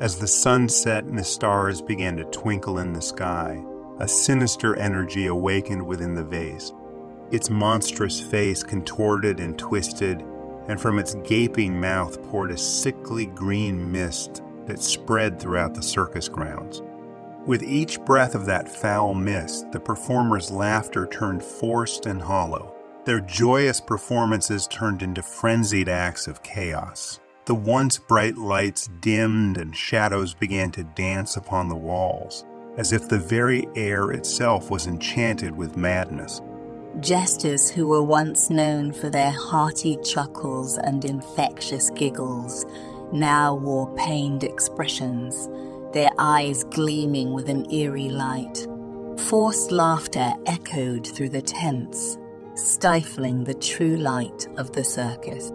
As the sun set and the stars began to twinkle in the sky, a sinister energy awakened within the vase. Its monstrous face contorted and twisted, and from its gaping mouth poured a sickly green mist that spread throughout the circus grounds. With each breath of that foul mist, the performers' laughter turned forced and hollow. Their joyous performances turned into frenzied acts of chaos. The once bright lights dimmed and shadows began to dance upon the walls, as if the very air itself was enchanted with madness. Jesters who were once known for their hearty chuckles and infectious giggles now wore pained expressions, their eyes gleaming with an eerie light. Forced laughter echoed through the tents, stifling the true light of the circus.